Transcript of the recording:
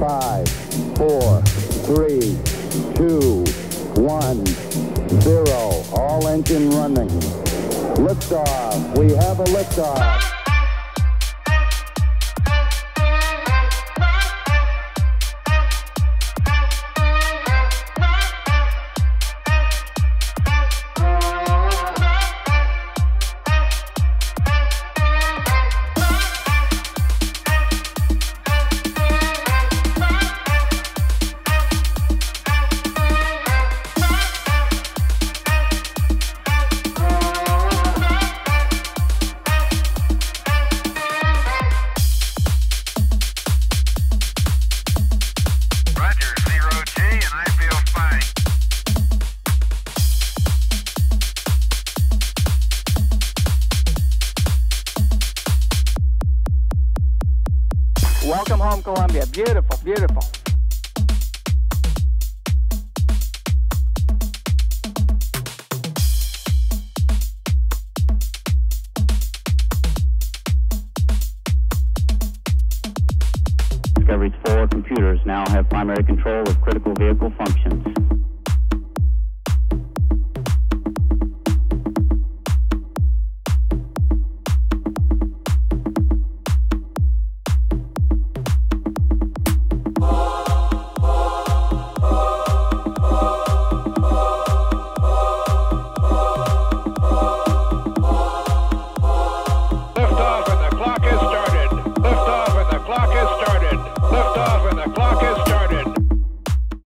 Five, four, three, two, one, zero. All engine running. Liftoff. We have a liftoff. Welcome home, Columbia. Beautiful, beautiful. Discovery's four computers now have primary control of critical vehicle functions.